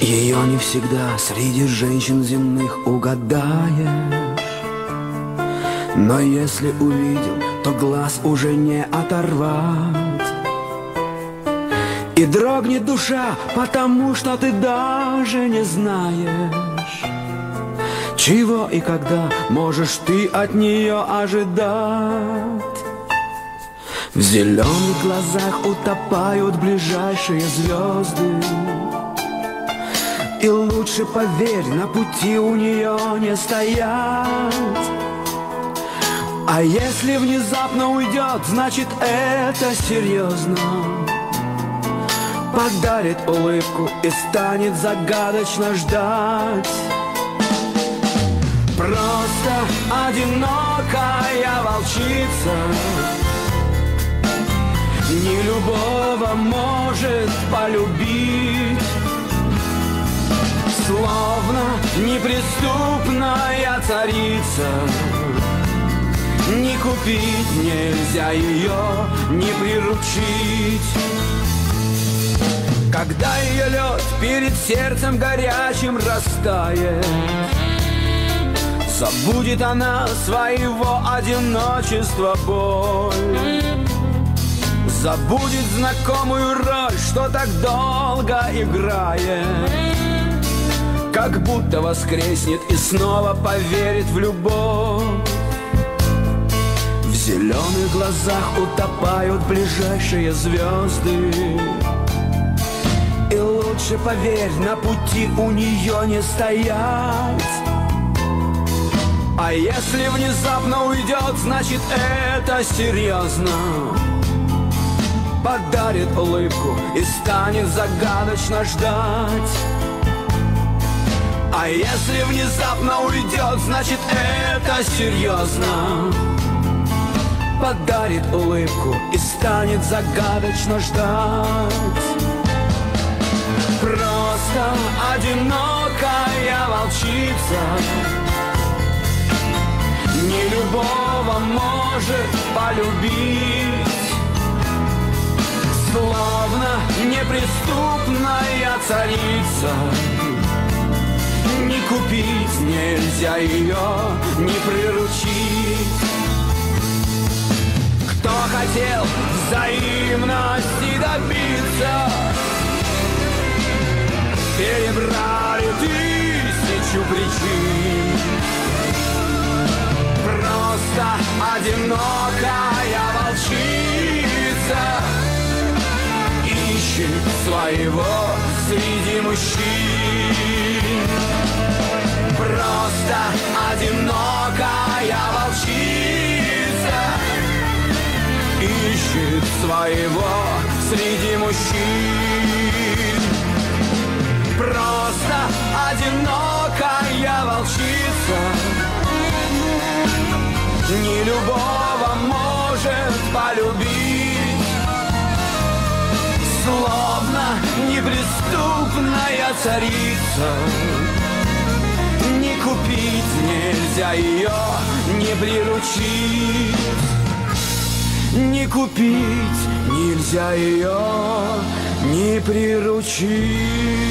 что не всегда среди женщин земных угадаешь. Но если увидел, то глаз уже не оторвать. И дрогнет душа, потому что ты даже не знаешь, чего и когда можешь ты от нее ожидать. В зеленых глазах утопают ближайшие звезды. И лучше поверь, на пути у нее не стоять. А если внезапно уйдет, значит это серьезно. Подарит улыбку и станет загадочно ждать. Просто одинокая волчица Не любого может полюбить Словно неприступная царица. Не купить нельзя ее, не приручить. Когда ее лед перед сердцем горячим растает Забудет она своего одиночества боль. Забудет знакомую роль, что так долго играет Как будто воскреснет и снова поверит в любовь. В зеленых глазах утопают ближайшие звезды И лучше поверь, на пути у нее не стоять. А если внезапно уйдет, значит это серьезно Подарит улыбку и станет загадочно ждать А если внезапно уйдет, значит это серьезно. Подарит улыбку и станет загадочно ждать. Просто одинокая волчица. Не любого может полюбить. Словно неприступная царица купить нельзя ее, не приручить. Кто хотел взаимности добиться? Перебрали тысячу причин. Просто одинокая волчица. Ищет своего среди мужчин Просто одинокая волчица. Ищет своего среди мужчин. Просто одинокая волчица. Не любого может полюбить. Словно неприступная царица купить нельзя ее, не приручить. Не купить нельзя ее, не приручить